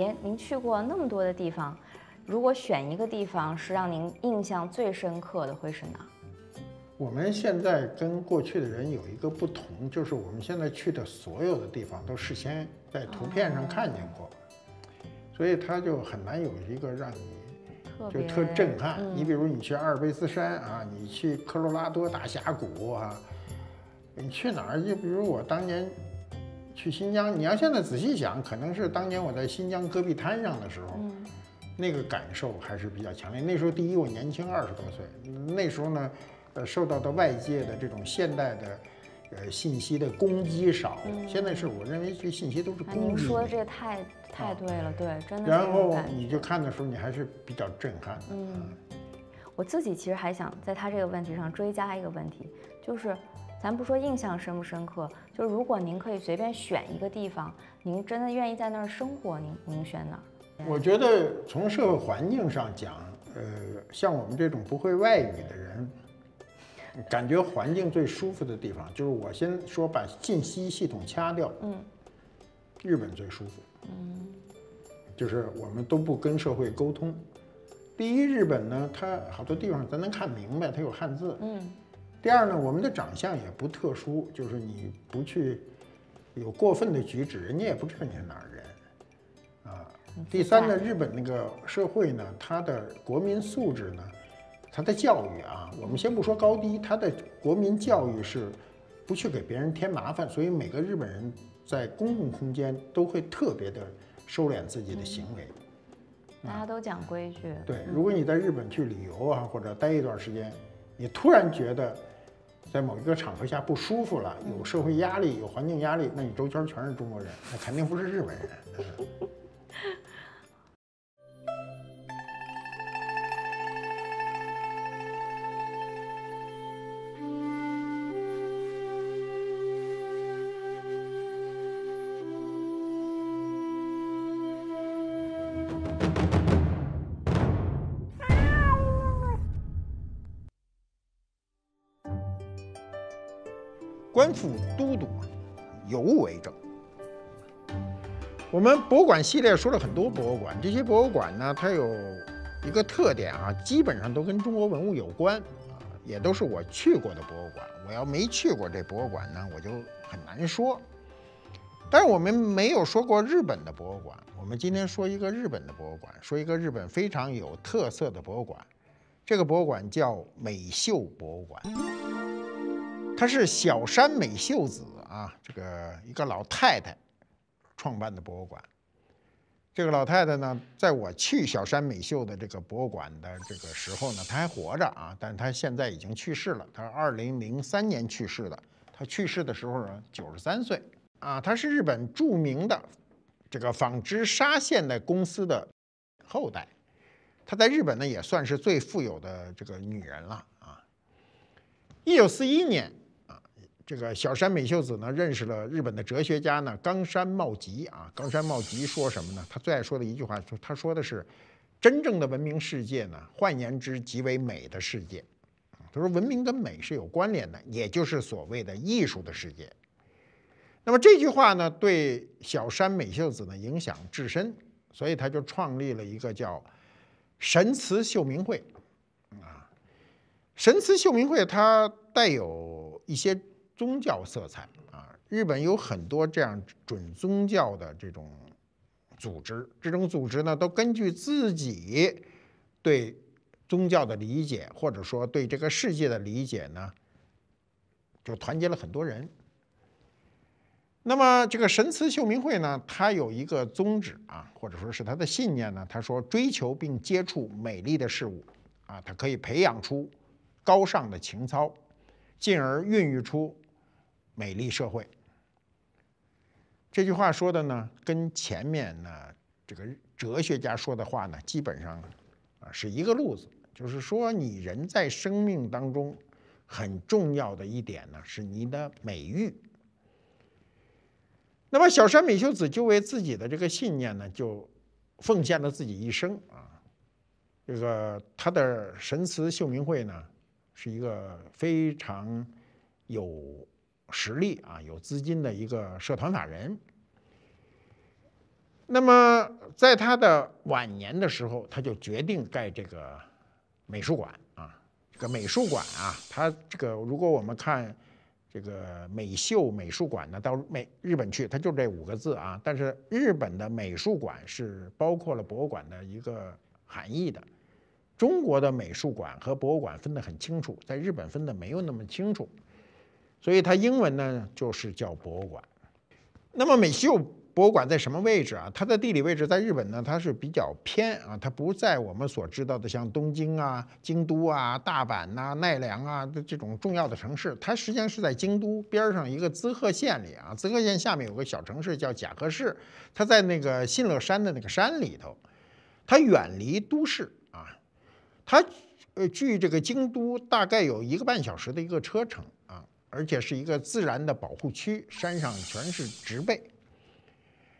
爷，您去过那么多的地方，如果选一个地方是让您印象最深刻的，会是哪？我们现在跟过去的人有一个不同，就是我们现在去的所有的地方都事先在图片上看见过，所以它就很难有一个让你就特震撼。嗯你比如你去阿尔卑斯山啊，你去科罗拉多大峡谷啊，你去哪儿？就比如我当年去新疆，你要现在仔细想，可能是当年我在新疆戈壁滩上的时候，嗯那个感受还是比较强烈。那时候第一我年轻二十多岁，那时候呢，呃，受到的外界的这种现代的。呃，信息的攻击少，现在是我认为这信息都是啊，攻击你您说的这个太太对了，对，真的然后。你就看的时候，你还是比较震撼的。嗯，我自己其实还想在他这个问题上追加一个问题，就是咱不说印象深不深刻，就是如果您可以随便选一个地方，您真的愿意在那儿生活，您您选哪儿？我觉得从社会环境上讲，呃，像我们这种不会外语的人，感觉环境最舒服的地方，就是我先说把信息系统掐掉，嗯，日本最舒服，嗯，就是我们都不跟社会沟通。第一，日本呢，它好多地方咱能看明白，它有汉字，嗯第二呢，我们的长相也不特殊，就是你不去有过分的举止，人家也不知道你是哪儿人，啊。第三呢，日本那个社会呢，它的国民素质呢，它的教育啊，我们先不说高低，它的国民教育是不去给别人添麻烦，所以每个日本人在公共空间都会特别的收敛自己的行为。大家都讲规矩。对，如果你在日本去旅游啊，或者待一段时间，你突然觉得在某一个场合下不舒服了，有社会压力，有环境压力，那你周圈全是中国人，那肯定不是日本人。官府都督尤为正。我们博物馆系列说了很多博物馆，这些博物馆呢，它有一个特点啊，基本上都跟中国文物有关啊，也都是我去过的博物馆。我要没去过这博物馆呢，我就很难说。但是我们没有说过日本的博物馆，我们今天说一个日本的博物馆，说一个日本非常有特色的博物馆。这个博物馆叫美秀博物馆。她是小山美秀子啊，这个一个老太太创办的博物馆。这个老太太呢，在我去小山美秀的这个博物馆的这个时候呢，她还活着啊，但她现在已经去世了。她是二零零三年去世的，她去世的时候呢，九十三岁啊。她是日本著名的这个纺织纱线的公司的后代，她在日本呢也算是最富有的这个女人了啊。一九四一年。这个小山美秀子呢，认识了日本的哲学家呢冈山茂吉啊。冈山茂吉说什么呢？他最爱说的一句话，说他说的是，真正的文明世界呢，换言之即为美的世界。他说文明跟美是有关联的，也就是所谓的艺术的世界。那么这句话呢，对小山美秀子呢影响至深，所以他就创立了一个叫神慈秀明会啊。神慈秀明会它带有一些。宗教色彩啊，日本有很多这样准宗教的这种组织，这种组织呢，都根据自己对宗教的理解，或者说对这个世界的理解呢，就团结了很多人。那么这个神祠秀明会呢，它有一个宗旨啊，或者说是它的信念呢，他说追求并接触美丽的事物啊，它可以培养出高尚的情操，进而孕育出。美丽社会，这句话说的呢，跟前面呢这个哲学家说的话呢，基本上啊是一个路子。就是说，你人在生命当中很重要的一点呢，是你的美誉。那么，小山美秀子就为自己的这个信念呢，就奉献了自己一生啊。这个他的神祠秀明会呢，是一个非常有。实力啊，有资金的一个社团法人。那么在他的晚年的时候，他就决定盖这个美术馆啊。这个美术馆啊，它这个如果我们看这个美秀美术馆呢，到美日本去，它就这五个字啊。但是日本的美术馆是包括了博物馆的一个含义的。中国的美术馆和博物馆分得很清楚，在日本分得没有那么清楚，所以它英文呢就是叫博物馆。那么美秀。博物馆在什么位置啊？它的地理位置在日本呢，它是比较偏啊，它不在我们所知道的像东京啊、京都啊、大阪呐、奈良啊的这种重要的城市，它实际上是在京都边上一个滋贺县里啊。滋贺县下面有个小城市叫甲贺市，它在那个信乐山的那个山里头，它远离都市啊，它呃距这个京都大概有一个半小时的一个车程，而且是一个自然的保护区，山上全是植被。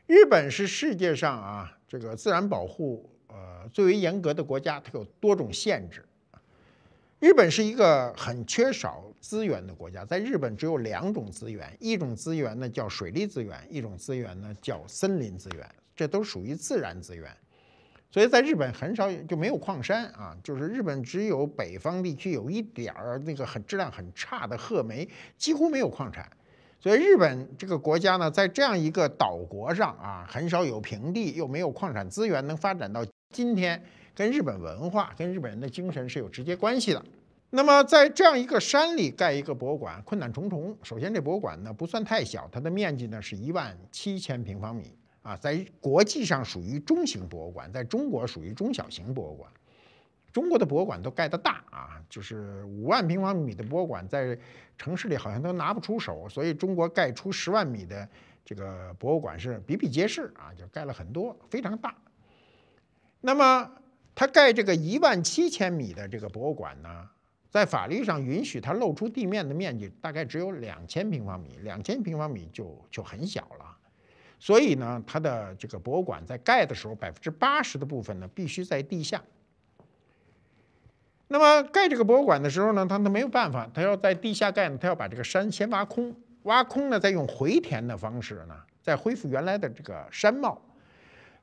日本是世界上啊这个自然保护呃最为严格的国家，它有多种限制。日本是一个很缺少资源的国家，在日本只有两种资源，一种资源呢叫水利资源，一种资源呢叫森林资源，这都属于自然资源。所以在日本很少就没有矿山啊，就是日本只有北方地区有一点儿那个很质量很差的褐煤，几乎没有矿产。所以日本这个国家呢，在这样一个岛国上啊，很少有平地，又没有矿产资源，能发展到今天，跟日本文化、跟日本人的精神是有直接关系的。那么在这样一个山里盖一个博物馆，困难重重。首先，这博物馆呢不算太小，它的面积呢是一万七千平方米啊，在国际上属于中型博物馆，在中国属于中小型博物馆。中国的博物馆都盖得大啊，就是五万平方米的博物馆在城市里好像都拿不出手，所以中国盖出十万米的这个博物馆是比比皆是啊，就盖了很多，非常大。那么他盖这个一万七千米的这个博物馆呢，在法律上允许它露出地面的面积大概只有两千平方米，两千平方米就就很小了，所以呢，它的这个博物馆在盖的时候，百分之八十的部分呢必须在地下。那么盖这个博物馆的时候呢，他他没有办法，他要在地下盖呢，他要把这个山先挖空，挖空呢，再用回填的方式呢，再恢复原来的这个山貌。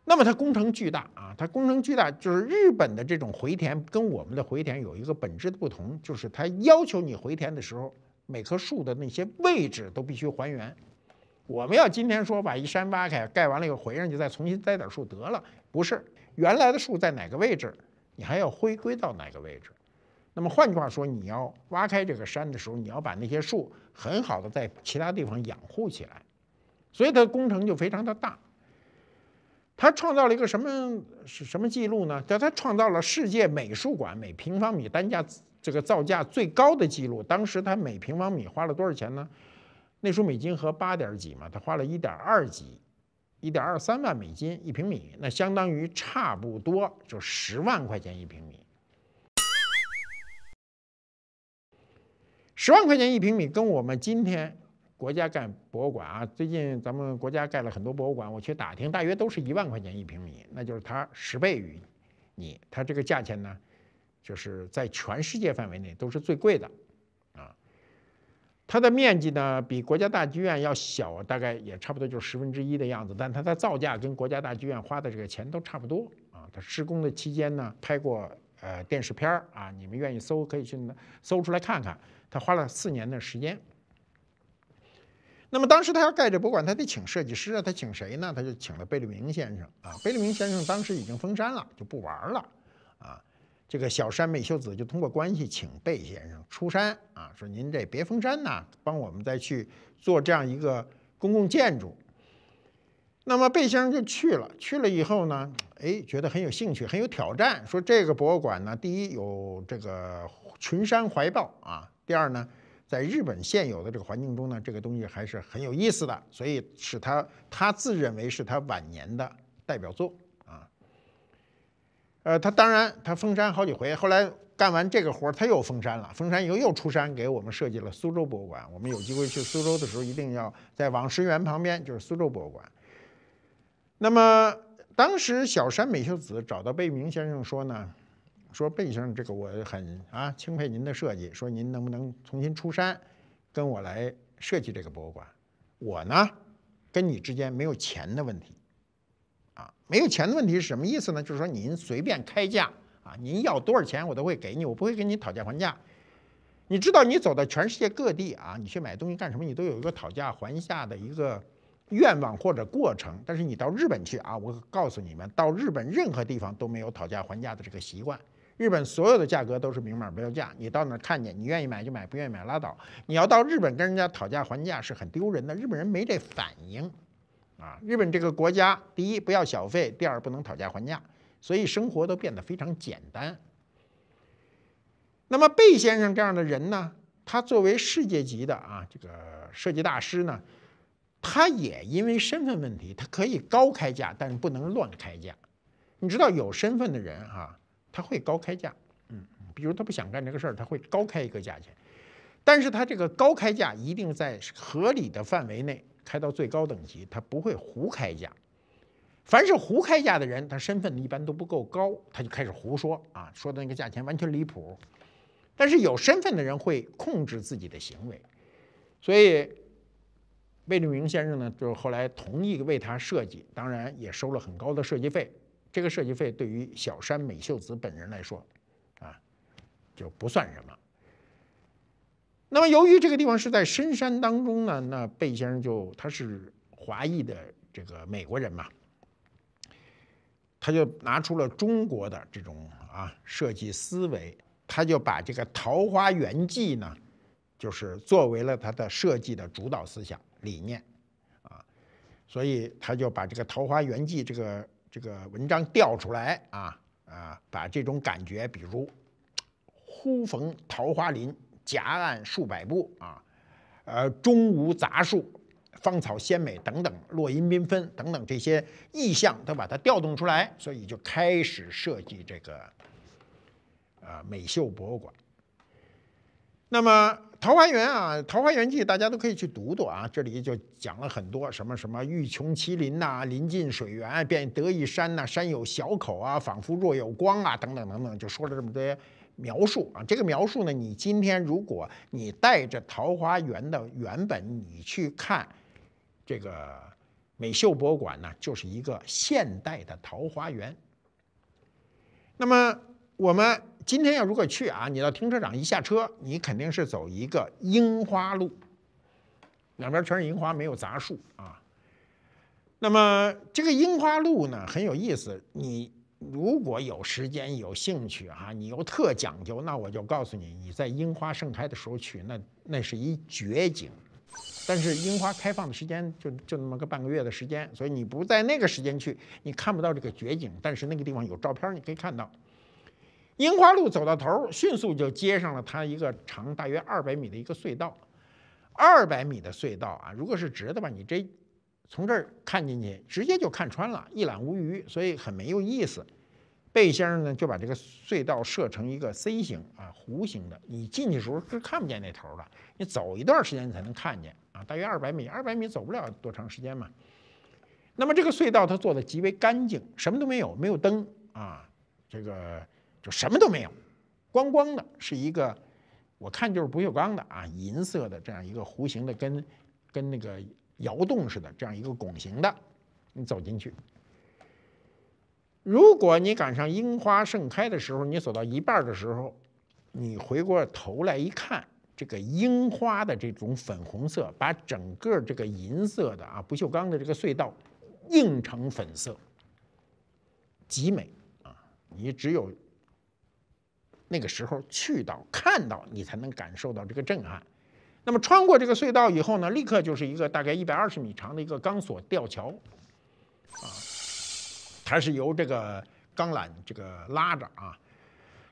那么它工程巨大啊，它工程巨大，就是日本的这种回填跟我们的回填有一个本质的不同，就是它要求你回填的时候，每棵树的那些位置都必须还原。我们要今天说把一山挖开，盖完了以后回上去，再重新栽点树得了，不是原来的树在哪个位置，你还要回归到哪个位置。那么换句话说，你要挖开这个山的时候，你要把那些树很好的在其他地方养护起来，所以它工程就非常的大。他创造了一个什么是什么记录呢？叫他创造了世界美术馆每平方米单价这个造价最高的记录。当时他每平方米花了多少钱呢？那时候美金合八点几嘛，他花了一点二几，一点二三万美金一平米，那相当于差不多就十万块钱一平米。十万块钱一平米，跟我们今天国家盖博物馆啊，最近咱们国家盖了很多博物馆，我去打听，大约都是一万块钱一平米，那就是它十倍于你，它这个价钱呢，就是在全世界范围内都是最贵的。它的面积呢，比国家大剧院要小，大概也差不多就是十分之一的样子，但它的造价跟国家大剧院花的这个钱都差不多啊。它施工的期间呢，拍过呃电视片儿啊，你们愿意搜可以去搜出来看看。他花了四年的时间。那么当时他要盖这博物馆，他得请设计师啊，他请谁呢？他就请了贝聿铭先生啊。贝聿铭先生当时已经封山了，就不玩了啊。这个小山美秀子就通过关系请贝先生出山啊，说您这别封山呐，帮我们再去做这样一个公共建筑。那么贝先生就去了，去了以后呢，哎，觉得很有兴趣，很有挑战。说这个博物馆呢，第一有这个群山怀抱啊。第二呢，在日本现有的这个环境中呢，这个东西还是很有意思的，所以是他他自认为是他晚年的代表作。呃，他当然他封山好几回，后来干完这个活儿，他又封山了。封山以后又出山，给我们设计了苏州博物馆。我们有机会去苏州的时候，一定要在网师园旁边就是苏州博物馆。那么当时小山美秀子找到贝明先生说呢。说贝先生，这个我很啊钦佩您的设计。说您能不能重新出山，跟我来设计这个博物馆？我呢，跟你之间没有钱的问题，啊，没有钱的问题是什么意思呢？就是说您随便开价啊，您要多少钱我都会给你，我不会跟你讨价还价。你知道，你走到全世界各地啊，你去买东西干什么？你都有一个讨价还价的一个愿望或者过程。但是你到日本去啊，我告诉你们，到日本任何地方都没有讨价还价的这个习惯。日本所有的价格都是明码标价，你到那儿看见，你愿意买就买，不愿意买拉倒。你要到日本跟人家讨价还价是很丢人的，日本人没这反应，啊，日本这个国家，第一不要小费，第二不能讨价还价，所以生活都变得非常简单。那么贝先生这样的人呢，他作为世界级的啊这个设计大师呢，他也因为身份问题，他可以高开价，但是不能乱开价。你知道有身份的人哈。他会高开价，嗯，比如他不想干这个事儿，他会高开一个价钱，但是他这个高开价一定在合理的范围内开到最高等级，他不会胡开价。凡是胡开价的人，他身份一般都不够高，他就开始胡说啊，说的那个价钱完全离谱。但是有身份的人会控制自己的行为，所以魏立明先生呢，就是后来同意为他设计，当然也收了很高的设计费。这个设计费对于小山美秀子本人来说，啊，就不算什么。那么由于这个地方是在深山当中呢，那贝先生就他是华裔的这个美国人嘛，他就拿出了中国的这种啊设计思维，他就把这个桃花源记呢，就是作为了他的设计的主导思想理念，啊，所以他就把这个桃花源记这个。这个文章调出来啊啊，把这种感觉，比如忽逢桃花林，夹岸数百步啊，呃，中无杂树，芳草鲜美等等，落英缤纷等等这些意象，都把它调动出来，所以就开始设计这个呃美秀博物馆。那么。桃花源啊，《桃花源记》大家都可以去读读啊。这里就讲了很多什么什么欲穷其林呐，临近水源便得一山呐，山有小口啊，仿佛若有光啊，等等等等，就说了这么多描述啊。这个描述呢，你今天如果你带着桃花源的原本你去看这个美秀博物馆呢，就是一个现代的桃花源。那么我们。今天要如果去啊，你到停车场一下车，你肯定是走一个樱花路，两边全是樱花，没有杂树啊。那么这个樱花路呢很有意思，你如果有时间有兴趣啊，你又特讲究，那我就告诉你，你在樱花盛开的时候去，那那是一绝景。但是樱花开放的时间就就那么个半个月的时间，所以你不在那个时间去，你看不到这个绝景。但是那个地方有照片，你可以看到。樱花路走到头，迅速就接上了它一个长大约二百米的一个隧道。二百米的隧道啊，如果是直的吧，你这从这儿看进去，直接就看穿了，一览无余，所以很没有意思。贝先生呢，就把这个隧道设成一个 C 型啊，弧形的。你进去时候是看不见那头的，你走一段时间你才能看见啊。大约二百米，二百米走不了多长时间嘛。那么这个隧道它做的极为干净，什么都没有，没有灯啊，这个。就什么都没有，光光的，是一个，我看就是不锈钢的啊，银色的这样一个弧形的，跟跟那个窑洞似的这样一个拱形的，你走进去。如果你赶上樱花盛开的时候，你走到一半的时候，你回过头来一看，这个樱花的这种粉红色，把整个这个银色的啊不锈钢的这个隧道映成粉色，极美啊！你只有。那个时候去到看到你才能感受到这个震撼。那么穿过这个隧道以后呢，立刻就是一个大概一百二十米长的一个钢索吊桥，啊，它是由这个钢缆这个拉着啊，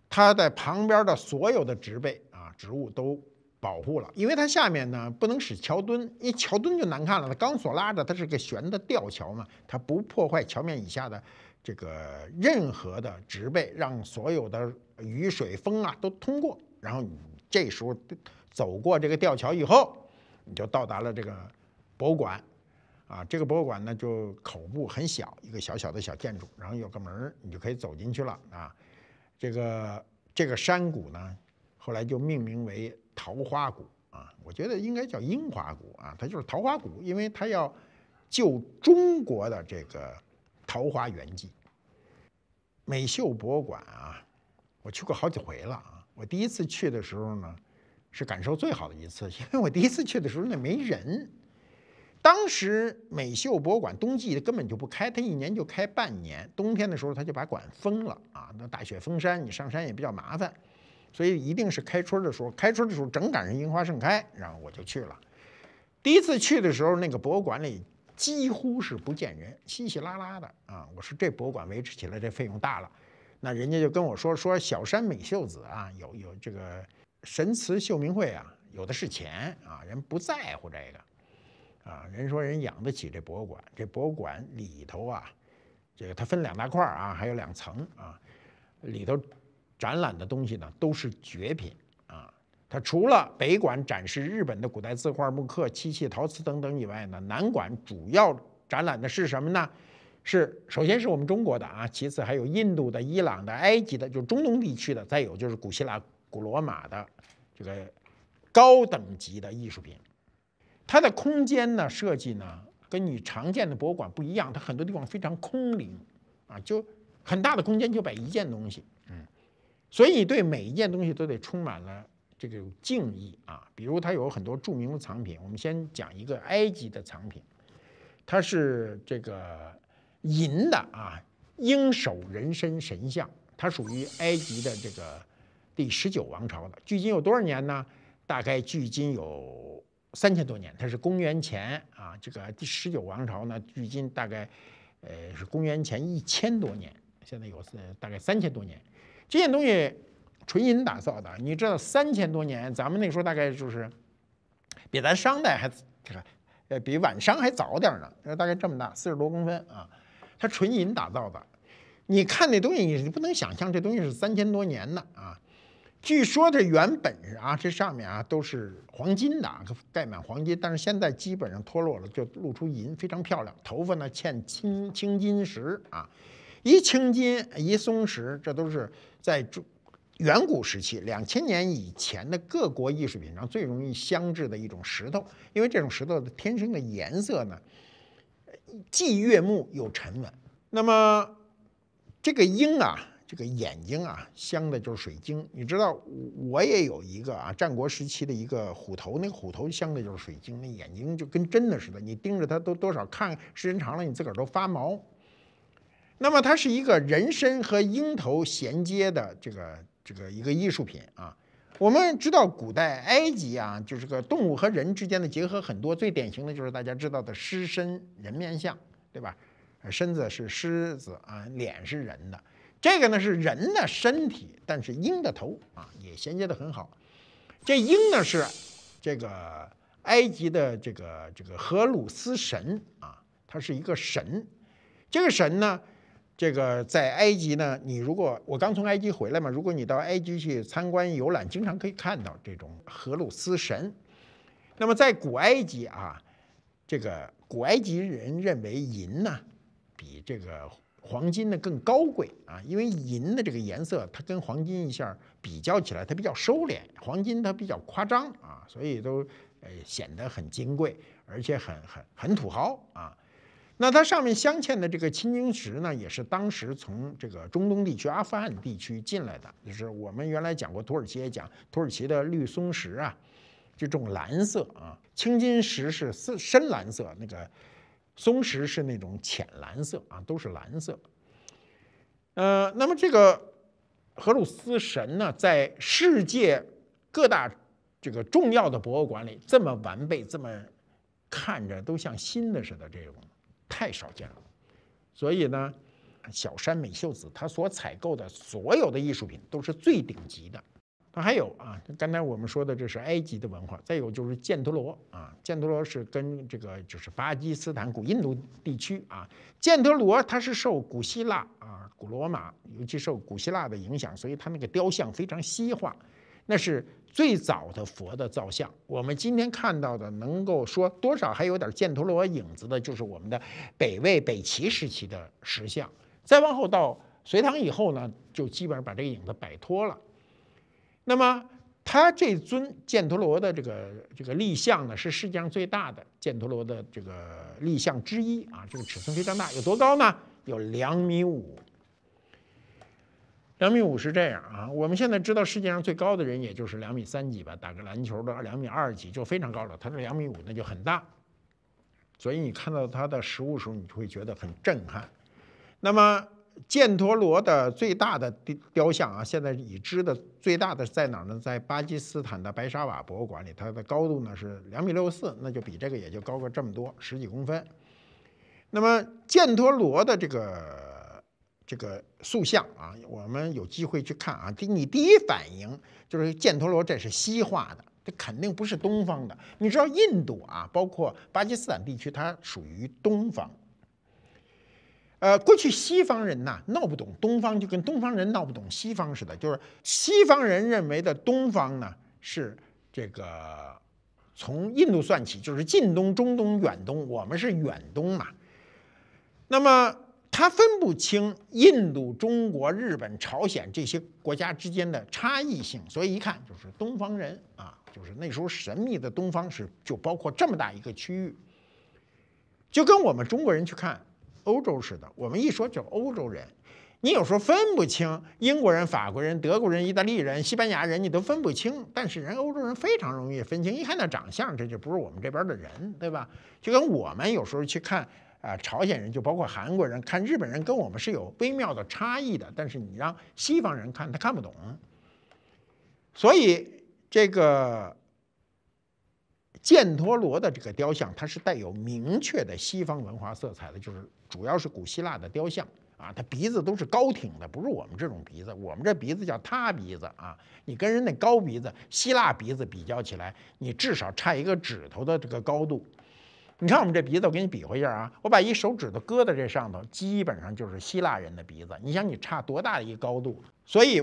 它在旁边的所有的植被啊植物都保护了，因为它下面呢不能使桥墩，一桥墩就难看了，钢索拉着，它是个悬的吊桥嘛，它不破坏桥面以下的。这个任何的植被，让所有的雨水风啊都通过，然后这时候走过这个吊桥以后，你就到达了这个博物馆，啊，这个博物馆呢就口部很小，一个小小的小建筑，然后有个门你就可以走进去了啊。这个这个山谷呢，后来就命名为桃花谷啊，我觉得应该叫樱花谷啊，它就是桃花谷，因为它要救中国的这个。桃花源记。美秀博物馆啊，我去过好几回了啊。我第一次去的时候呢，是感受最好的一次，因为我第一次去的时候那没人。当时美秀博物馆冬季根本就不开，它一年就开半年，冬天的时候它就把馆封了啊。那大雪封山，你上山也比较麻烦，所以一定是开春的时候。开春的时候正赶上樱花盛开，然后我就去了。第一次去的时候，那个博物馆里几乎是不见人，稀稀拉拉的啊。我说这博物馆维持起来这费用大了，那人家就跟我说说小山美秀子啊，有有这个神祠秀明会啊，有的是钱啊，人不在乎这个。啊，人说人养得起这博物馆，这博物馆里头啊，这个它分两大块啊，还有两层啊，里头展览的东西呢都是绝品啊。它除了北馆展示日本的古代字画、木刻、漆器、陶瓷等等以外呢，南馆主要展览的是什么呢？是首先是我们中国的啊，其次还有印度的、伊朗的、埃及的，就中东地区的，再有就是古希腊、古罗马的这个高等级的艺术品。它的空间呢设计呢，跟你常见的博物馆不一样，它很多地方非常空灵，啊，就很大的空间就摆一件东西，嗯，所以对每一件东西都得充满了这个敬意啊。比如它有很多著名的藏品，我们先讲一个埃及的藏品，它是这个银的啊，鹰首人身神像，它属于埃及的这个第十九王朝的，距今有多少年呢？大概距今有。三千多年，它是公元前啊，这个第十九王朝呢，距今大概，呃，是公元前一千多年，现在有是大概三千多年。这件东西纯银打造的，你知道三千多年，咱们那时候大概就是比咱商代还这个，呃，比晚商还早点呢，大概这么大，四十多公分啊，它纯银打造的。你看那东西，你不能想象这东西是三千多年的啊。据说这原本是啊，这上面啊都是黄金的，盖满黄金，但是现在基本上脱落了，就露出银，非常漂亮。头发呢嵌青青金石啊，一青金一松石，这都是在中远古时期两千年以前的各国艺术品上最容易镶制的一种石头，因为这种石头的天生的颜色呢，既悦目又沉稳。那么这个鹰啊。这个眼睛啊，镶的就是水晶。你知道，我也有一个啊，战国时期的一个虎头，那个虎头镶的就是水晶，那眼睛就跟真的似的。你盯着它都多少看时间长了，你自个儿都发毛。那么它是一个人身和鹰头衔接的这个这个一个艺术品啊。我们知道古代埃及啊，就是个动物和人之间的结合很多，最典型的就是大家知道的狮身人面像，对吧？身子是狮子啊，脸是人的。这个呢是人的身体，但是鹰的头啊也衔接的很好。这鹰呢是这个埃及的这个这个荷鲁斯神啊，它是一个神。这个神呢，这个在埃及呢，你如果我刚从埃及回来嘛，如果你到埃及去参观游览，经常可以看到这种荷鲁斯神。那么在古埃及啊，这个古埃及人认为银呢比这个。黄金呢更高贵啊，因为银的这个颜色，它跟黄金一下比较起来，它比较收敛，黄金它比较夸张啊，所以都呃显得很金贵，而且很很很土豪啊。那它上面镶嵌的这个青金石呢，也是当时从这个中东地区、阿富汗地区进来的，就是我们原来讲过土耳其也讲土耳其的绿松石啊，这种蓝色啊，青金石是深深蓝色那个。松石是那种浅蓝色啊，都是蓝色。呃，那么这个荷鲁斯神呢，在世界各大这个重要的博物馆里这么完备，这么看着都像新的似的，这种太少见了。所以呢，小山美秀子她所采购的所有的艺术品都是最顶级的。那还有啊，刚才我们说的这是埃及的文化，再有就是犍陀罗啊，犍陀罗是跟这个就是巴基斯坦、古印度地区啊，犍陀罗它是受古希腊啊、古罗马，尤其受古希腊的影响，所以它那个雕像非常西化，那是最早的佛的造像。我们今天看到的，能够说多少还有点犍陀罗影子的，就是我们的北魏、北齐时期的石像。再往后到隋唐以后呢，就基本上把这个影子摆脱了。那么，他这尊犍陀罗的这个这个立像呢，是世界上最大的犍陀罗的这个立像之一啊，这个尺寸非常大，有多高呢？有两米五。两米五是这样啊，我们现在知道世界上最高的人也就是两米三几吧，打个篮球的两米二几就非常高了，他这两米五那就很大，所以你看到他的实物时候，你就会觉得很震撼。那么犍陀罗的最大的雕像啊，现在已知的最大的在哪呢？在巴基斯坦的白沙瓦博物馆里，它的高度呢是两米六四，那就比这个也就高个这么多，十几公分。那么犍陀罗的这个。这个塑像啊，我们有机会去看啊。第你第一反应就是犍陀罗，这是西化的，这肯定不是东方的。你知道印度啊，包括巴基斯坦地区，它属于东方。呃，过去西方人呐闹不懂东方，就跟东方人闹不懂西方似的。就是西方人认为的东方呢，是这个从印度算起，就是近东、中东、远东，我们是远东嘛。那么。他分不清印度、中国、日本、朝鲜这些国家之间的差异性，所以一看就是东方人啊，就是那时候神秘的东方是就包括这么大一个区域，就跟我们中国人去看欧洲似的，我们一说就欧洲人，你有时候分不清英国人、法国人、德国人、意大利人、西班牙人，你都分不清，但是人欧洲人非常容易分清，一看那长相，这就不是我们这边的人，对吧？就跟我们有时候去看。啊，朝鲜人就包括韩国人看日本人跟我们是有微妙的差异的，但是你让西方人看他看不懂，所以这个犍陀罗的这个雕像，它是带有明确的西方文化色彩的，就是主要是古希腊的雕像啊，他鼻子都是高挺的，不是我们这种鼻子，我们这鼻子叫塌鼻子啊，你跟人那高鼻子希腊鼻子比较起来，你至少差一个指头的这个高度。你看我们这鼻子，我给你比划一下啊！我把一手指头搁在这上头，基本上就是希腊人的鼻子。你想你差多大的一个高度？所以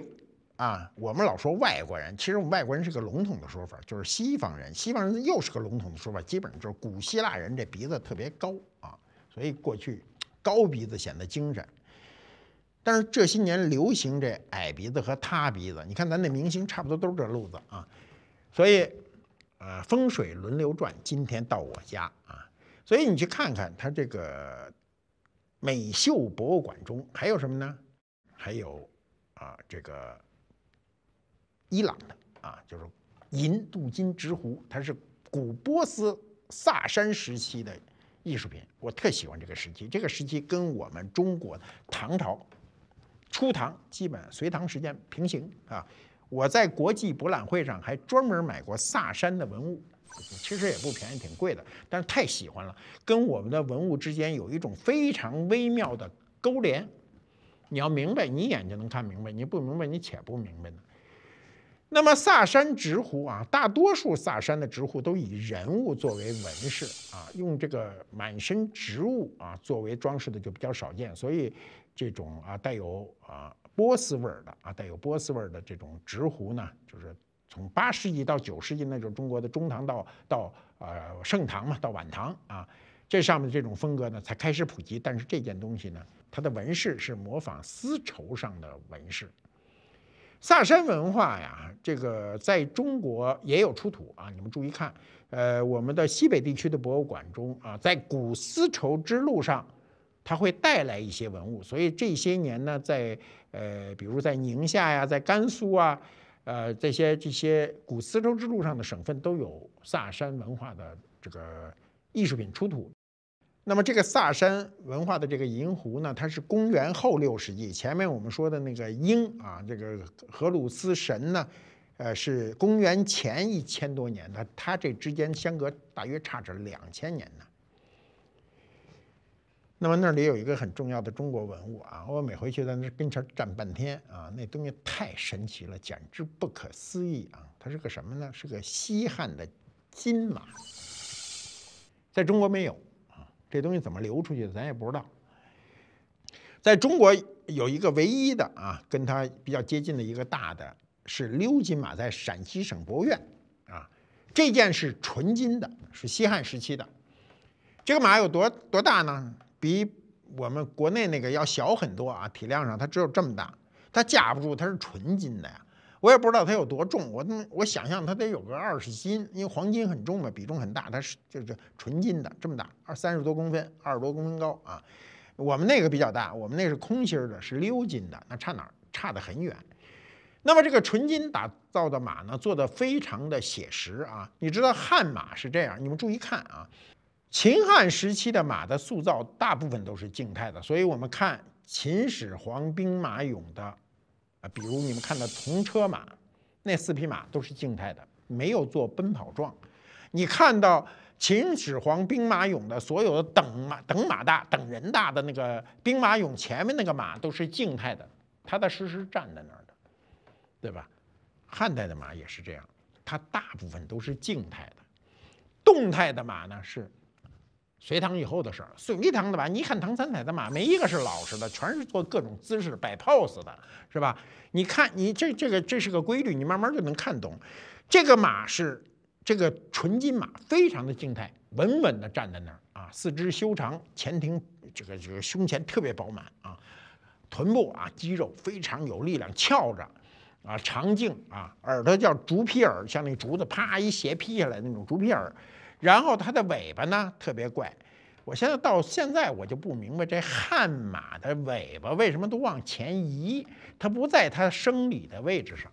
啊，我们老说外国人，其实我们外国人是个笼统的说法，就是西方人。西方人又是个笼统的说法，基本上就是古希腊人这鼻子特别高啊，所以过去高鼻子显得精神。但是这些年流行这矮鼻子和塌鼻子，你看咱那明星差不多都是这路子啊，所以。呃，风水轮流转，今天到我家啊，所以你去看看它这个美秀博物馆中还有什么呢？还有啊，这个伊朗的啊，就是银镀金直壶，它是古波斯萨珊时期的艺术品，我特喜欢这个时期，这个时期跟我们中国唐朝初唐基本隋唐时间平行啊。我在国际博览会上还专门买过萨珊的文物，其实也不便宜，挺贵的，但是太喜欢了，跟我们的文物之间有一种非常微妙的勾连。你要明白，你眼就能看明白；你不明白，你且不明白呢。那么萨珊直壶啊，大多数萨珊的直壶都以人物作为纹饰啊，用这个满身植物啊作为装饰的就比较少见，所以这种啊带有啊。波斯味儿的啊，带有波斯味儿的这种直壶呢，就是从八世纪到九世纪，那就是中国的中唐到到呃盛唐嘛，到晚唐啊，这上面这种风格呢才开始普及。但是这件东西呢，它的纹饰是模仿丝绸上的纹饰。萨珊文化呀，这个在中国也有出土啊，你们注意看，呃，我们的西北地区的博物馆中啊，在古丝绸之路上。它会带来一些文物，所以这些年呢，在呃，比如在宁夏呀，在甘肃啊，呃，这些这些古丝绸之路上的省份都有萨珊文化的这个艺术品出土。那么这个萨珊文化的这个银壶呢，它是公元后六世纪。前面我们说的那个鹰啊，这个荷鲁斯神呢，呃，是公元前一千多年的，它这之间相隔大约差着两千年呢。那么那里有一个很重要的中国文物啊，我每回去在那跟前站半天啊，那东西太神奇了，简直不可思议啊！它是个什么呢？是个西汉的金马，在中国没有，这东西怎么流出去的，咱也不知道。在中国有一个唯一的啊，跟它比较接近的一个大的是鎏金马，在陕西省博物院啊，这件是纯金的，是西汉时期的。这个马有多多大呢？比我们国内那个要小很多啊，体量上它只有这么大，它架不住它是纯金的呀。我也不知道它有多重，我我想象它得有个二十斤，因为黄金很重嘛，比重很大，它是就是纯金的，这么大，二三十多公分，二十多公分高啊。我们那个比较大，我们那是空心的，是鎏金的，那差哪儿？差得很远。那么这个纯金打造的马呢，做的非常的写实啊。你知道汉马是这样，你们注意看啊，秦汉时期的马的塑造大部分都是静态的，所以我们看秦始皇兵马俑的啊，比如你们看到铜车马，那四匹马都是静态的，没有做奔跑状。你看到秦始皇兵马俑的所有的等马等马大等人大的那个兵马俑前面那个马都是静态的，踏踏实实站在那儿的。对吧？汉代的马也是这样，它大部分都是静态的，动态的马呢是隋唐以后的事儿。隋唐的吧，你看唐三彩的马，没一个是老实的，全是做各种姿势摆 pose 的，是吧？你看，你这这个这是个规律，你慢慢就能看懂。这个马是这个纯金马，非常的静态，稳稳的站在那儿啊，四肢修长，前庭这个这个胸前特别饱满啊，臀部啊肌肉非常有力量，翘着。啊，长颈啊，耳朵叫竹皮耳，像那竹子啪一斜劈下来那种竹皮耳，然后它的尾巴呢特别怪，我现在到现在我就不明白这悍马的尾巴为什么都往前移，它不在它生理的位置上。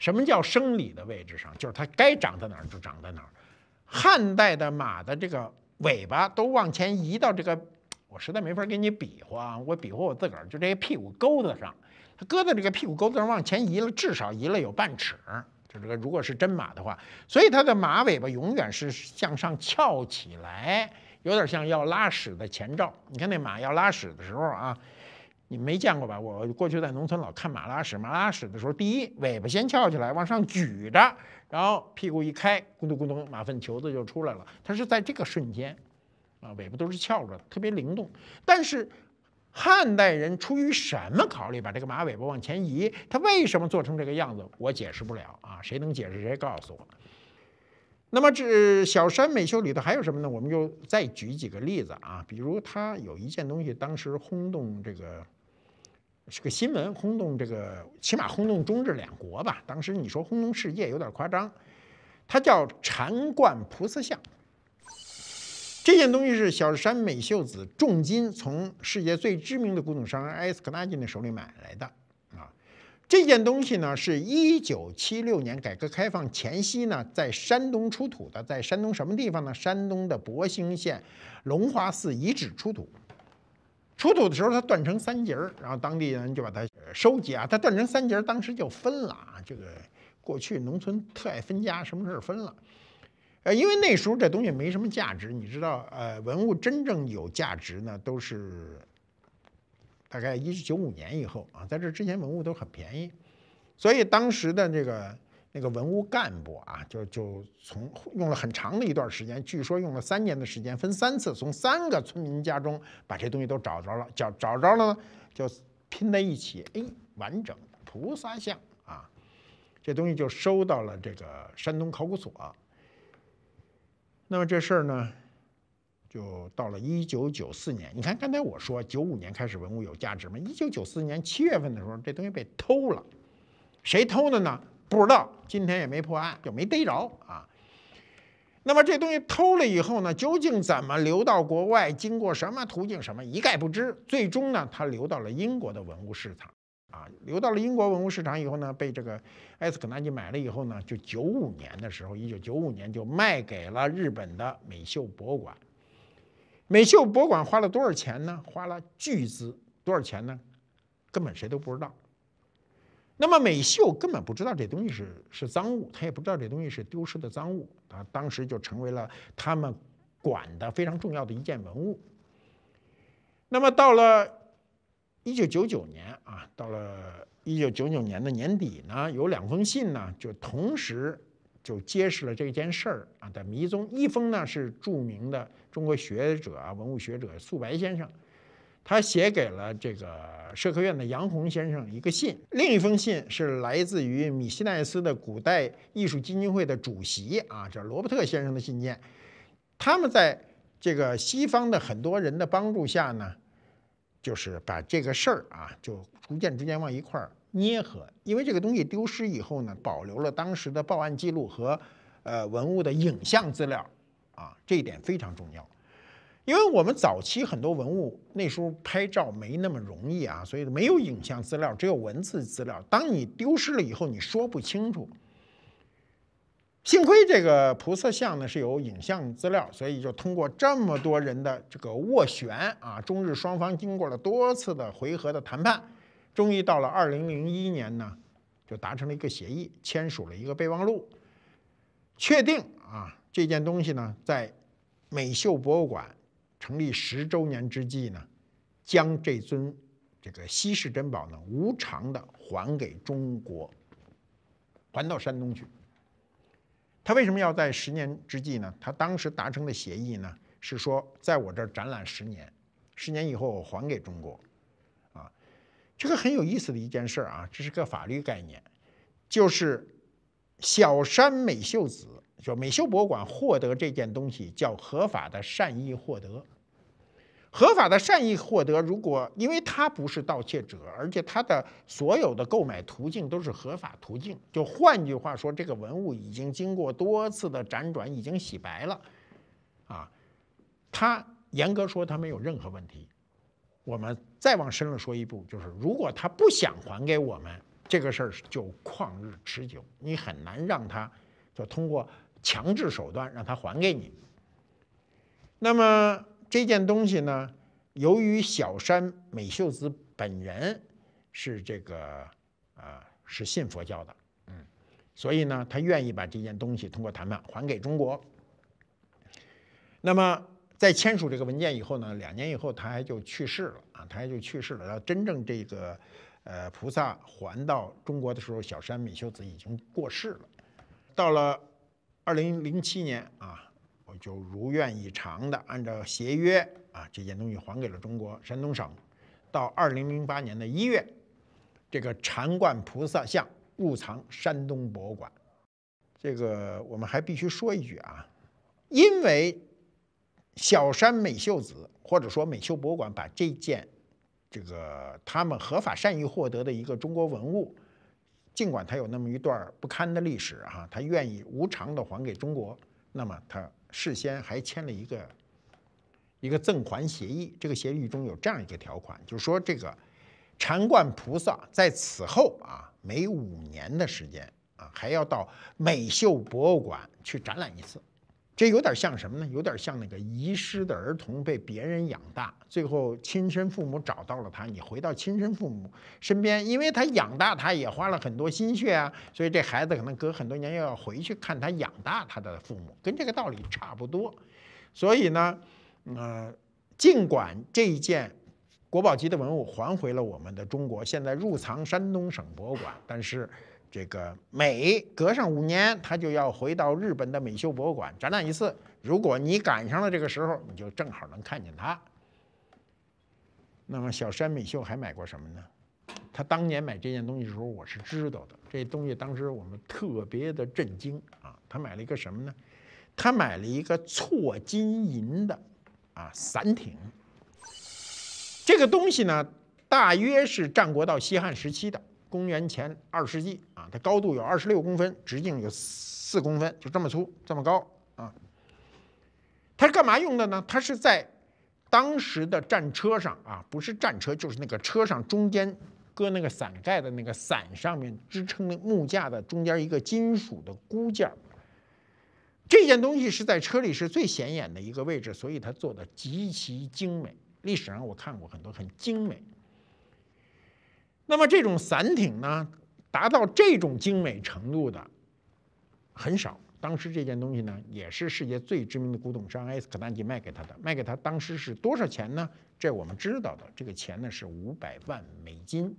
什么叫生理的位置上？就是它该长在哪儿就长在哪儿。汉代的马的这个尾巴都往前移到这个，我实在没法给你比划啊，我比划我自个儿，就这些屁股沟子上。它搁在这个屁股沟子上往前移了，至少移了有半尺。就这个，如果是真马的话，所以它的马尾巴永远是向上翘起来，有点像要拉屎的前兆。你看那马要拉屎的时候啊，你没见过吧？我过去在农村老看马拉屎，马拉屎的时候，第一尾巴先翘起来往上举着，然后屁股一开，咕咚咕咚，马粪球子就出来了。它是在这个瞬间，啊，尾巴都是翘着的，特别灵动。但是。汉代人出于什么考虑把这个马尾巴往前移？他为什么做成这个样子？我解释不了啊！谁能解释谁告诉我。那么这小山美秀里头还有什么呢？我们就再举几个例子啊，比如他有一件东西，当时轰动这个是个新闻，轰动这个起码轰动中日两国吧。当时你说轰动世界有点夸张，它叫禅冠菩萨像。这件东西是小山美秀子重金从世界最知名的古董商人埃斯克纳金的手里买来的啊。这件东西呢，是一九七六年改革开放前夕呢，在山东出土的，在山东什么地方呢？山东的博兴县龙华寺遗址出土。出土的时候，它断成三节儿，然后当地人就把它收集啊。它断成三节儿，当时就分了啊。这个过去农村特爱分家，什么事儿分了。呃，因为那时候这东西没什么价值，你知道，呃，文物真正有价值呢，都是大概一九九五年以后啊，在这之前文物都很便宜，所以当时的这个那个文物干部啊，就就从用了很长的一段时间，据说用了三年的时间，分三次从三个村民家中把这东西都找着了，找找着了呢，就拼在一起，哎，完整菩萨像啊，这东西就收到了这个山东考古所。那么这事儿呢，就到了一九九四年。你看刚才我说九五年开始文物有价值嘛，一九九四年七月份的时候，这东西被偷了。谁偷的呢？不知道，今天也没破案，就没逮着啊。那么这东西偷了以后呢，究竟怎么流到国外，经过什么途径，什么一概不知。最终呢，它流到了英国的文物市场。啊，流到了英国文物市场以后呢，被这个埃斯肯纳基买了以后呢，就九五年的时候，一九九五年就卖给了日本的美秀博物馆。美秀博物馆花了多少钱呢？花了巨资，多少钱呢？根本谁都不知道。那么美秀根本不知道这东西是是赃物，他也不知道这东西是丢失的赃物，啊，当时就成为了他们馆的非常重要的一件文物。那么到了。一九九九年啊，到了一九九九年的年底呢，有两封信呢，就同时就揭示了这件事儿啊的迷踪。一封呢是著名的中国学者啊，文物学者素白先生，他写给了这个社科院的杨红先生一个信；另一封信是来自于米西奈斯的古代艺术基金会的主席啊，叫罗伯特先生的信件。他们在这个西方的很多人的帮助下呢。就是把这个事儿啊，就逐渐逐渐往一块儿捏合，因为这个东西丢失以后呢，保留了当时的报案记录和呃文物的影像资料啊，这一点非常重要。因为我们早期很多文物那时候拍照没那么容易啊，所以没有影像资料，只有文字资料。当你丢失了以后，你说不清楚。幸亏这个菩萨像呢是有影像资料，所以就通过这么多人的这个斡旋啊，中日双方经过了多次的回合的谈判，终于到了二零零一年呢，就达成了一个协议，签署了一个备忘录，确定啊这件东西呢在美秀博物馆成立十周年之际呢，将这尊这个稀世珍宝呢无偿的还给中国，还到山东去。他为什么要在十年之际呢？他当时达成的协议呢，是说在我这儿展览十年，十年以后我还给中国，啊，这个很有意思的一件事啊，这是个法律概念，就是小山美秀子，就美秀博物馆获得这件东西叫合法的善意获得。合法的善意获得，如果因为他不是盗窃者，而且他的所有的购买途径都是合法途径，就换句话说，这个文物已经经过多次的辗转，已经洗白了，啊，他严格说他没有任何问题。我们再往深了说一步，就是如果他不想还给我们，这个事儿就旷日持久，你很难让他就通过强制手段让他还给你。那么。这件东西呢，由于小山美秀子本人是这个啊是信佛教的，嗯，所以呢，他愿意把这件东西通过谈判还给中国。那么在签署这个文件以后呢，两年以后他还就去世了啊，他还就去世了。然后真正这个呃菩萨还到中国的时候，小山美秀子已经过世了。到了二零零七年啊。我就如愿以偿的按照协约啊，这件东西还给了中国山东省。到二零零八年的一月，这个禅观菩萨像入藏山东博物馆。这个我们还必须说一句啊，因为小山美秀子或者说美秀博物馆把这件这个他们合法善意获得的一个中国文物，尽管它有那么一段不堪的历史哈，他愿意无偿的还给中国，那么他。事先还签了一个一个赠还协议，这个协议中有这样一个条款，就是说这个禅观菩萨在此后啊，每五年的时间啊，还要到美秀博物馆去展览一次。这有点像什么呢？有点像那个遗失的儿童被别人养大，最后亲生父母找到了他，你回到亲生父母身边，因为他养大他也花了很多心血啊，所以这孩子可能隔很多年又要回去看他养大他的父母，跟这个道理差不多。所以呢，呃，尽管这一件国宝级的文物还回了我们的中国，现在入藏山东省博物馆，但是。这个每隔上五年，他就要回到日本的美秀博物馆展览一次。如果你赶上了这个时候，你就正好能看见他。那么小山美秀还买过什么呢？他当年买这件东西的时候，我是知道的。这东西当时我们特别的震惊啊！他买了一个什么呢？他买了一个错金银的啊伞艇。这个东西呢，大约是战国到西汉时期的。公元前二世纪啊，它高度有二十六公分，直径有四公分，就这么粗，这么高啊。它是干嘛用的呢？它是在当时的战车上啊，不是战车，就是那个车上中间搁那个伞盖的那个伞上面支撑的木架的中间一个金属的箍件这件东西是在车里是最显眼的一个位置，所以它做的极其精美。历史上我看过很多很精美。那么这种伞艇呢，达到这种精美程度的很少。当时这件东西呢，也是世界最知名的古董商埃斯可丹吉卖给他的。卖给他当时是多少钱呢？这我们知道的，这个钱呢是五百万美金。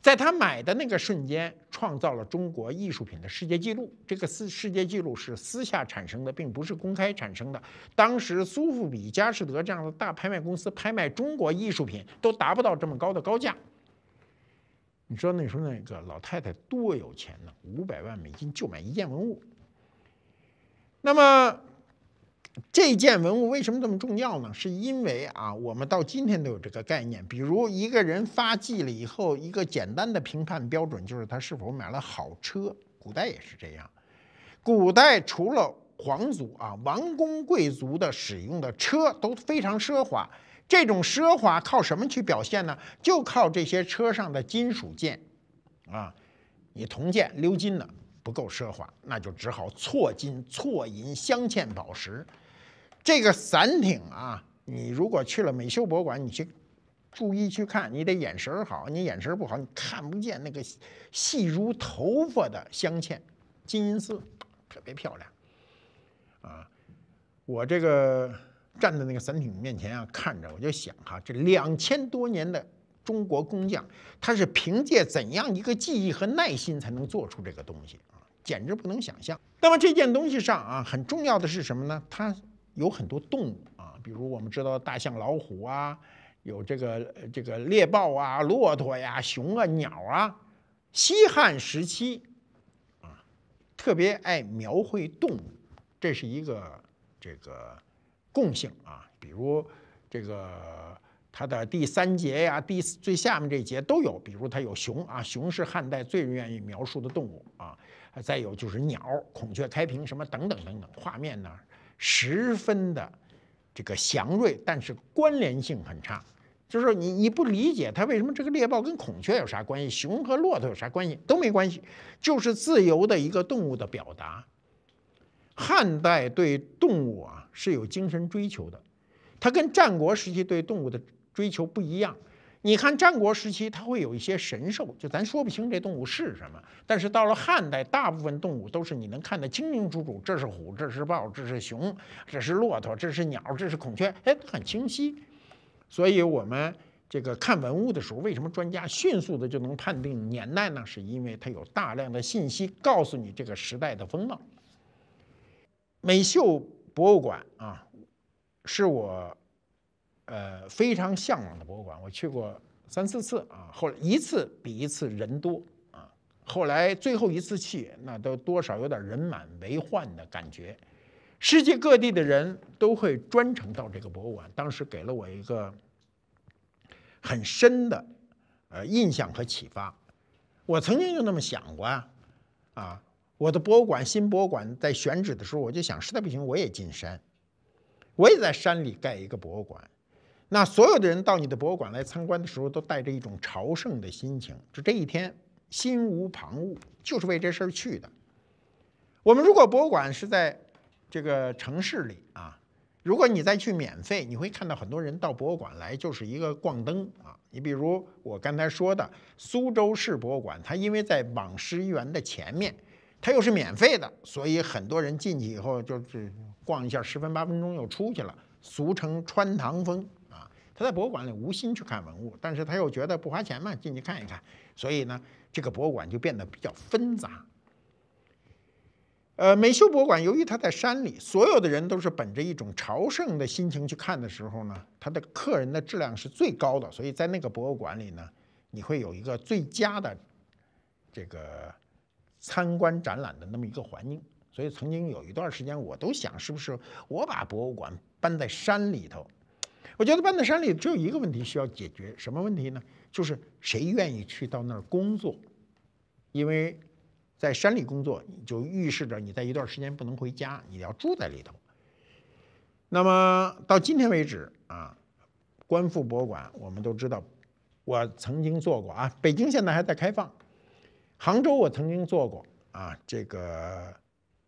在他买的那个瞬间，创造了中国艺术品的世界纪录。这个世世界纪录是私下产生的，并不是公开产生的。当时苏富比、佳士得这样的大拍卖公司拍卖中国艺术品，都达不到这么高的高价。你知道那时候那个老太太多有钱呢？五百万美金就买一件文物。那么这件文物为什么这么重要呢？是因为啊，我们到今天都有这个概念。比如一个人发迹了以后，一个简单的评判标准就是他是否买了好车。古代也是这样。古代除了皇族啊、王公贵族的使用的车都非常奢华。这种奢华靠什么去表现呢？就靠这些车上的金属件啊，你铜件、鎏金的不够奢华，那就只好错金、错银、镶嵌宝石。这个伞艇啊，你如果去了美秀博物馆，你去注意去看，你得眼神好，你眼神不好，你看不见那个细如头发的镶嵌，金银丝特别漂亮啊！我这个站在那个伞艇面前啊，看着我就想哈，这两千多年的中国工匠，他是凭借怎样一个技艺和耐心才能做出这个东西啊？简直不能想象。那么这件东西上啊，很重要的是什么呢？它有很多动物啊，比如我们知道大象、老虎啊，有这个这个猎豹啊、骆驼呀、熊啊、鸟啊。西汉时期啊，特别爱描绘动物，这是一个这个共性啊。比如这个它的第三节呀，第最下面这节都有。比如它有熊啊，熊是汉代最愿意描述的动物啊。再有就是鸟，孔雀开屏什么等等等等，画面呢。十分的这个祥瑞，但是关联性很差。就是，你你不理解它为什么这个猎豹跟孔雀有啥关系，熊和骆驼有啥关系，都没关系，就是自由的一个动物的表达。汉代对动物啊是有精神追求的，它跟战国时期对动物的追求不一样。你看战国时期，它会有一些神兽，就咱说不清这动物是什么。但是到了汉代，大部分动物都是你能看得清清楚楚，这是虎，这是豹，这是熊，这是骆驼，这是鸟，这是孔雀，哎，很清晰。所以我们这个看文物的时候，为什么专家迅速的就能判定年代呢？是因为它有大量的信息告诉你这个时代的风貌。美秀博物馆啊，是我。呃，非常向往的博物馆，我去过三四次啊，后来一次比一次人多啊，后来最后一次去，那都多少有点人满为患的感觉。世界各地的人都会专程到这个博物馆，当时给了我一个很深的呃印象和启发。我曾经就那么想过啊，啊，我的博物馆新博物馆在选址的时候，我就想实在不行我也进山，我也在山里盖一个博物馆。那所有的人到你的博物馆来参观的时候，都带着一种朝圣的心情，就这一天心无旁骛，就是为这事儿去的。我们如果博物馆是在这个城市里啊，如果你再去免费，你会看到很多人到博物馆来就是一个逛灯啊。你比如我刚才说的苏州市博物馆，它因为在网师园的前面，它又是免费的，所以很多人进去以后就是逛一下，十分八分钟又出去了，俗称穿堂风。啊他在博物馆里无心去看文物，但是他又觉得不花钱嘛，进去看一看，所以呢，这个博物馆就变得比较纷杂。呃，美秀博物馆由于它在山里，所有的人都是本着一种朝圣的心情去看的时候呢，它的客人的质量是最高的，所以在那个博物馆里呢，你会有一个最佳的这个参观展览的那么一个环境。所以曾经有一段时间，我都想是不是我把博物馆搬在山里头。我觉得搬在山里只有一个问题需要解决，什么问题呢？就是谁愿意去到那儿工作？因为在山里工作，就预示着你在一段时间不能回家，你要住在里头。那么到今天为止啊，观复博物馆我们都知道，我曾经做过啊，北京现在还在开放，杭州我曾经做过啊，这个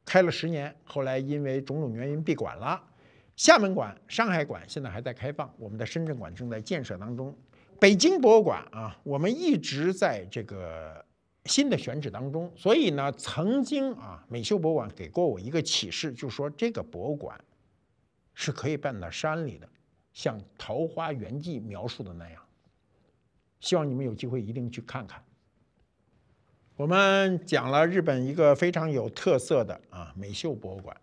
开了十年，后来因为种种原因闭馆了。厦门馆、上海馆现在还在开放，我们的深圳馆正在建设当中。北京博物馆啊，我们一直在这个新的选址当中。所以呢，曾经啊，美秀博物馆给过我一个启示，就说这个博物馆是可以搬到山里的，像《桃花源记》描述的那样。希望你们有机会一定去看看。我们讲了日本一个非常有特色的啊美秀博物馆。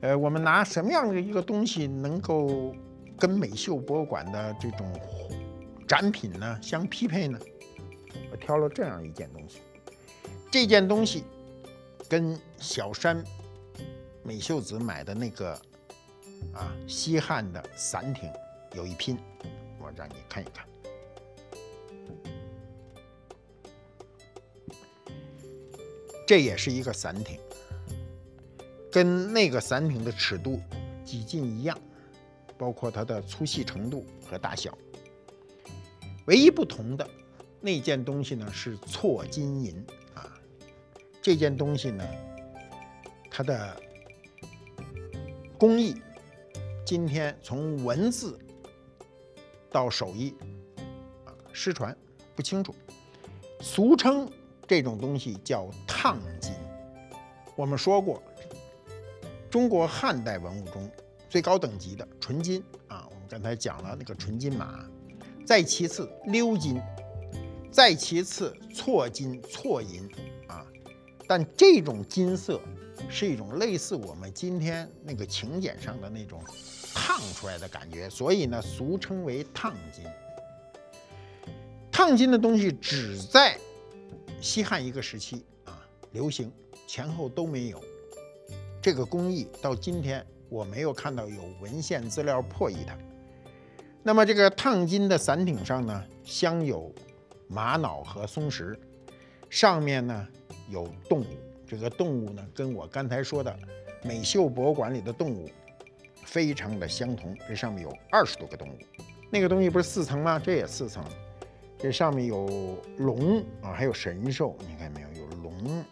呃，我们拿什么样的一个东西能够跟美秀博物馆的这种展品呢相匹配呢？我挑了这样一件东西，这件东西跟小山美秀子买的那个啊西汉的伞艇有一拼，我让你看一看，这也是一个伞艇。跟那个伞柄的尺度几近一样，包括它的粗细程度和大小。唯一不同的那件东西呢是错金银啊，这件东西呢，它的工艺今天从文字到手艺啊失传不清楚，俗称这种东西叫烫金。我们说过，中国汉代文物中最高等级的纯金啊，我们刚才讲了那个纯金马，再其次鎏金，再其次错金、错银啊，但这种金色是一种类似我们今天那个请柬上的那种烫出来的感觉，所以呢，俗称为烫金。烫金的东西只在西汉一个时期啊流行，前后都没有。这个工艺到今天我没有看到有文献资料破译它。那么这个烫金的伞顶上呢，镶有玛瑙和松石，上面呢有动物。这个动物呢，跟我刚才说的美秀博物馆里的动物非常的相同。这上面有二十多个动物，那个东西不是四层吗？这也四层。这上面有龙啊，还有神兽，你看没有？有龙，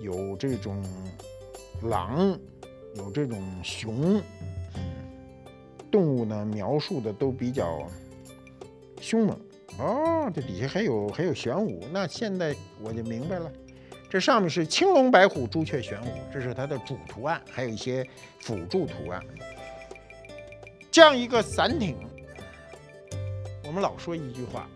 有这种狼，有这种熊。动物呢描述的都比较凶猛哦。这底下还有还有玄武，那现在我就明白了。这上面是青龙白虎朱雀玄武，这是它的主图案，还有一些辅助图案。这样一个伞顶，我们老说一句话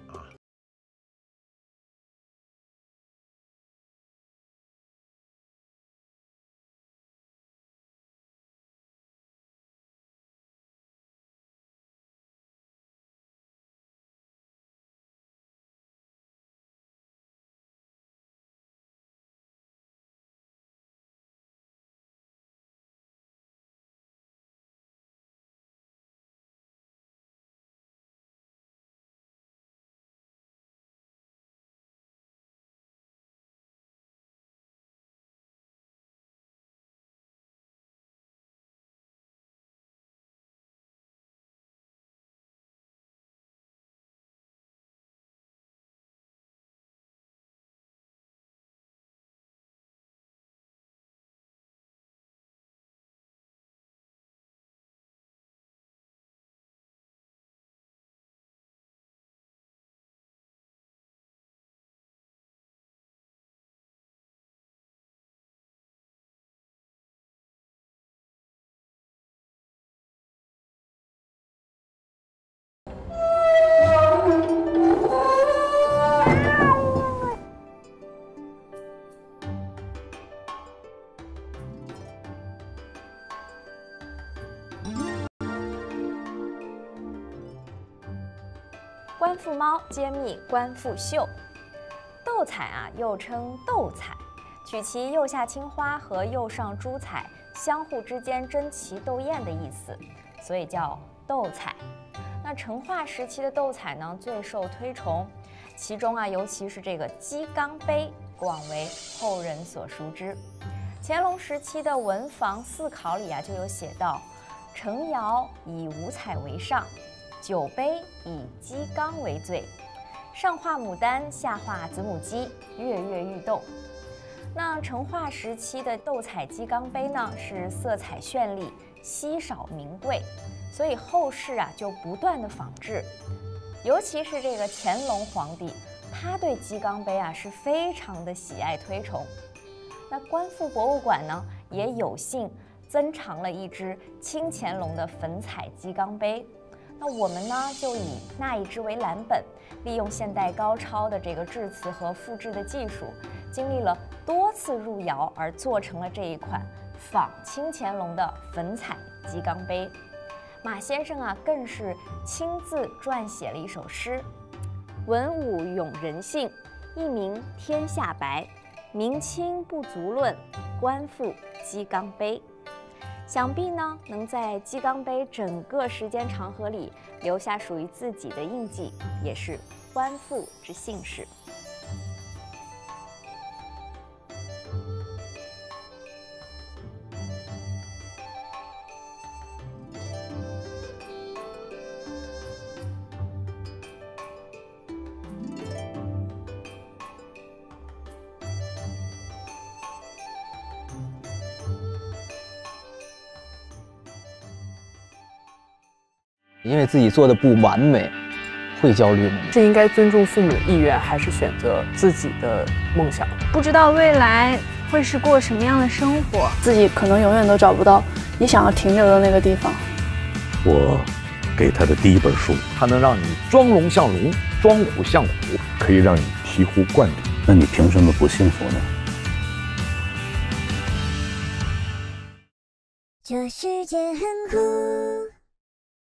啊。官复猫揭秘官复秀，斗彩啊，又称斗彩，取其右下青花和右上珠彩相互之间争奇斗艳的意思，所以叫斗彩。那成化时期的斗彩呢，最受推崇，其中啊，尤其是这个鸡缸杯，广为后人所熟知。乾隆时期的文房四考里啊，就有写到：成窑以五彩为上。酒杯以鸡缸为最，上画牡丹，下画子母鸡，跃跃欲动。那成化时期的斗彩鸡缸杯呢，是色彩绚丽，稀少名贵，所以后世啊就不断的仿制。尤其是这个乾隆皇帝，他对鸡缸杯啊是非常的喜爱推崇。那官复博物馆呢，也有幸增藏了一只清乾隆的粉彩鸡缸杯。那我们呢，就以那一只为蓝本，利用现代高超的这个制瓷和复制的技术，经历了多次入窑而做成了这一款仿清乾隆的粉彩鸡缸杯。马先生啊，更是亲自撰写了一首诗：“文武咏人性，一名天下白。明清不足论，官复鸡缸杯。”想必呢，能在鸡缸杯整个时间长河里留下属于自己的印记，也是欢富之幸事。因为自己做的不完美，会焦虑吗？是应该尊重父母的意愿，还是选择自己的梦想？不知道未来会是过什么样的生活，自己可能永远都找不到你想要停留的那个地方。我给他的第一本书，它能让你装龙像龙，装虎像虎，可以让你醍醐灌顶。那你凭什么不幸福呢？这世界很酷。